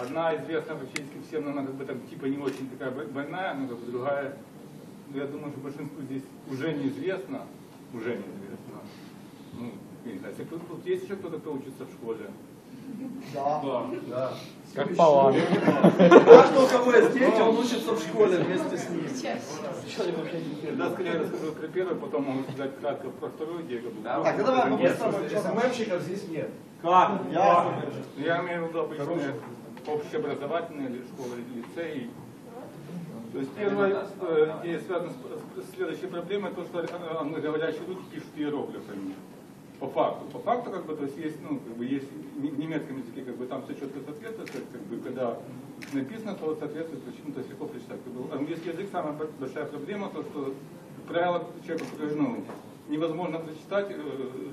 Одна известна практически всем, но она как бы там типа не очень такая бо- больная, но как бы другая, ну, я думаю, что большинству здесь уже неизвестно, уже неизвестно. Ну, я не знаю, если тут, есть еще кто-то, кто учится в школе? Да. Да. Как палан. Каждый, у кого есть дети, он учится в школе вместе с ним. Да, скорее расскажу про первую, потом могу сказать кратко про вторую бы. Так, давай по-быстрому. СММщиков здесь нет. Как? Я Я имею в виду обычные общеобразовательные школы, лицеи. То есть первая э, идея связана с, с следующей проблемой, то, что э, англоговорящие люди пишут иероглифами. По факту. По факту, как бы, то есть есть, ну, как бы есть в немецком языке, как бы там все четко соответствует, как, бы, когда написано, то соответствует, почему то есть легко прочитать. Как бы, английский язык самая бо- большая проблема, то, что, правило, человеку ну, невозможно прочитать э,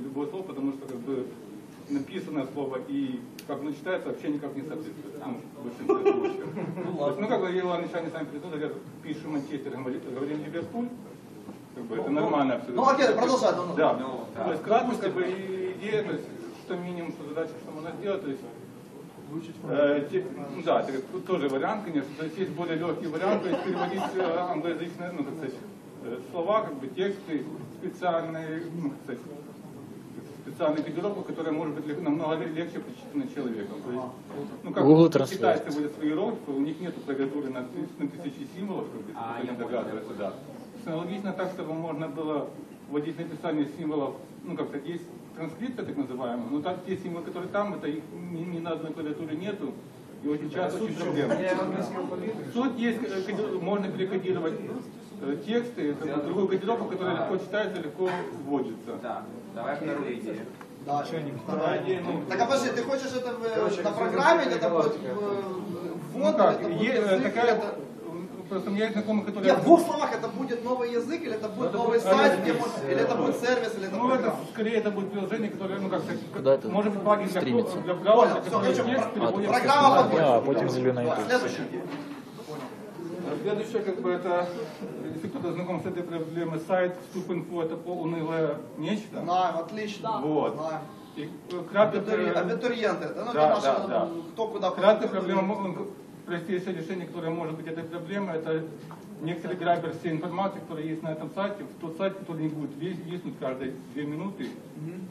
любое слово, потому что как бы написанное слово и как оно читается вообще никак не соответствует. Ну. То есть, Ну, как говорил англичане сами говорят, пишем Манчестер, говорим Ливерпуль. Как бы это нормально абсолютно. Ну, окей, продолжай, ну, ну. Да. Ну, да. То есть кратко, как бы идея, то есть, что минимум, что задача, что можно сделать, то есть Э, те- ну да, это тут тоже вариант, конечно. То есть есть более легкий вариант, то есть переводить э, англоязычные, ну, как сказать, э, слова, как бы тексты специальные, ну, как сказать, специальную кодировку, которая может быть намного ле- легче прочитана человеком. То есть, ну, как Google китайцы вводят свои иероглифы, у них нет клавиатуры на, на тысячи символов, как бы, А, они догадываются, да. Аналогично так, чтобы можно было вводить написание символов, ну как-то есть транскрипция так называемая, но так те символы, которые там, это их ни, ни на одной клавиатуре нету, и очень часто очень проблемно. Суть есть, э, можно перекодировать тексты, как бы другую кодировку, которая легко читается, легко вводится. Так, давай вторую идею. Да. Вторая идея, ну, Так а подожди, ты хочешь это в, Короче, на программе, это это будет галактика. в- ну ввод, как, это будет е- э, язык, такая, это... просто у меня есть знакомый, который... Нет, в двух словах, это будет новый язык, или это будет Это новый будет сайт, где можно- или это будет сервис, или это Ну, это скорее это будет приложение, которое, ну как сказать, Куда это может быть плагин для, для браузера, который про- переводит программа в подходит. А, потім зелений Да, тут. Следующее, как бы это, если кто-то знаком с этой проблемой, сайт Вступ.инфо, это унылое нечто. Знаем, отлично. Вот. Знаем. И э, Абитуриенты, это ну, Да, да. кто куда краткая ходит. проблема, ну, простейшее решение, которое может быть этой проблемы, это некоторый грабер всей информации, которая есть на этом сайте, в тот сайт, который не будет вис- виснуть каждые две минуты.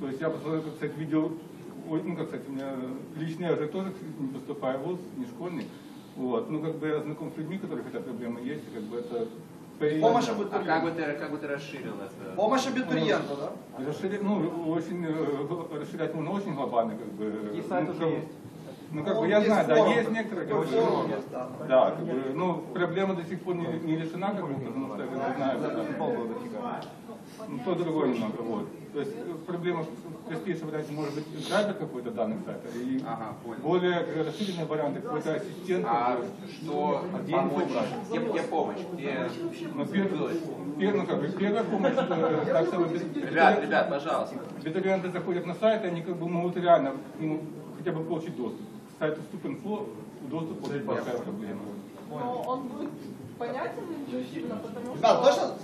То есть я посмотрел, как сказать, видео, ну, как сказать, у меня лично я уже тоже не поступаю в ВУЗ, не школьник. Вот. Ну, как бы я знаком с людьми, у которых эта проблема есть, и как бы это... Помощь А как бы абитуриенту. ты, как бы ты расширил это? Помощь абитуриенту, да? Расширять, ну, очень, э, расширять можно очень глобально, как бы. И сайт ну, уже как- есть. Ну, как Ну, бы, я знаю, да, есть некоторые, да. Да, как бы, ну, проблема до сих пор не, не решена, как бы, потому что, я знаю, да, полгода фига. Ну, то другое немного, вот. То есть, э, проблема варианта может быть драйвер какой-то данных сайта, и Ага, более расширенные варианты, какой-то ассистент. А что помочь? Где, где помощь? Где... Ну, пер- пер- ну, как бы, первая помощь, э, так чтобы... Ребят, ребят, пожалуйста. Абитуриенты заходят на сайт, они как бы могут реально нему хотя бы получить доступ. Сайту Ступинфло доступ очень большая проблема. Но он будет понятен интуитивно, потому Ребят, что точно?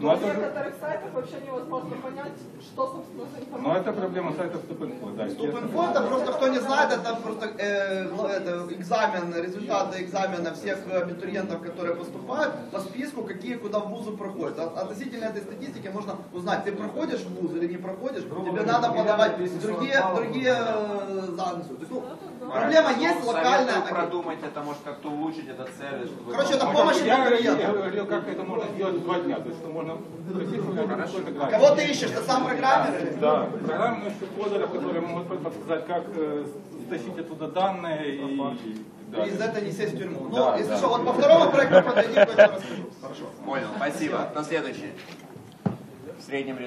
Ну, на это же- некоторых сайтах вообще невозможно понять, что, собственно, за Но информация. это проблема сайта Ступинфло, да. Ступинфо, это просто, кто не знает, это просто э, гла- это экзамен, результаты экзамена всех абитуриентов, которые поступают по списку, какие куда в вузы проходят. От- Относительно этой статистики можно узнать, ты проходишь в вуз или не проходишь, тебе надо подавать другие, другие э, занкции. То есть, ну, проблема есть локальная. Продумать это, может как-то улучшить этот сервис. чтобы Короче, это помощь Я, я абитуриентам. говорил, как это можно сделать в два дня. То есть, что можно просить. Кого ты ищешь? Ты сам программер? Да, программы ищу кодеров, которые могут подсказать, как э, стащить оттуда данные и, так И из далее. этого не сесть в тюрьму. Ну, Да, если да. что, вот по второму проекту подойди, кое-что расскажу. Хорошо. Понял, спасибо. На следующий. В среднем ряду.